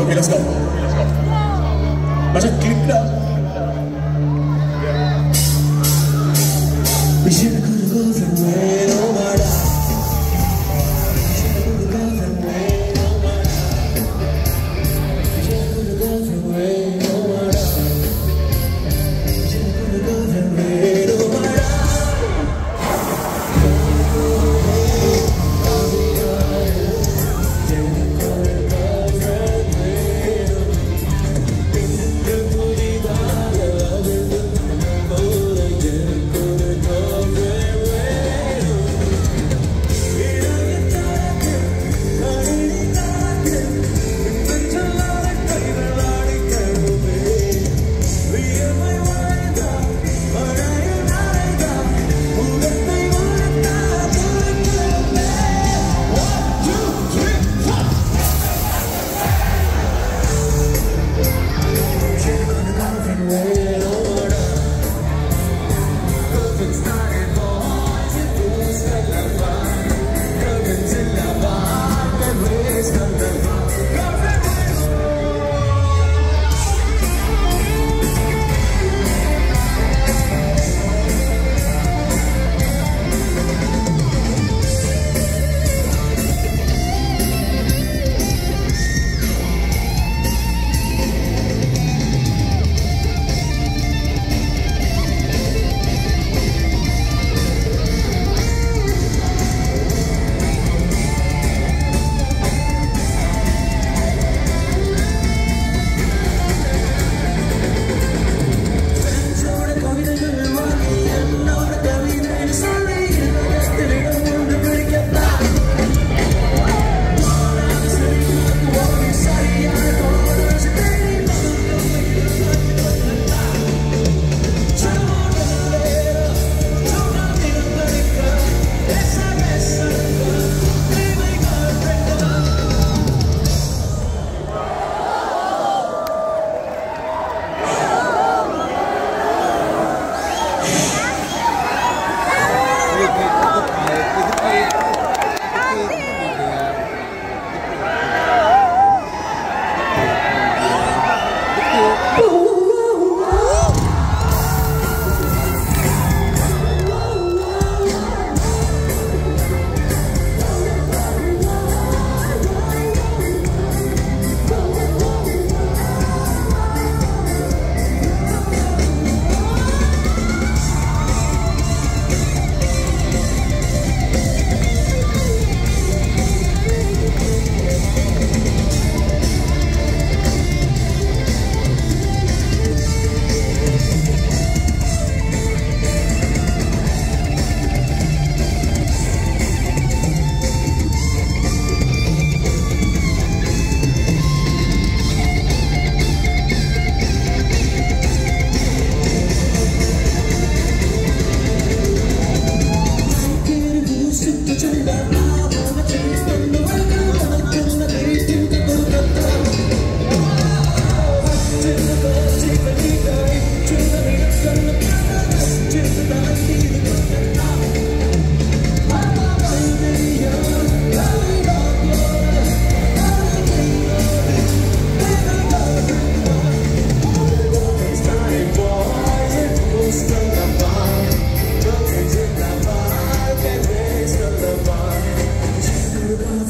Okay, let's go. Imagine click now. We should have gone the way.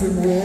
in war.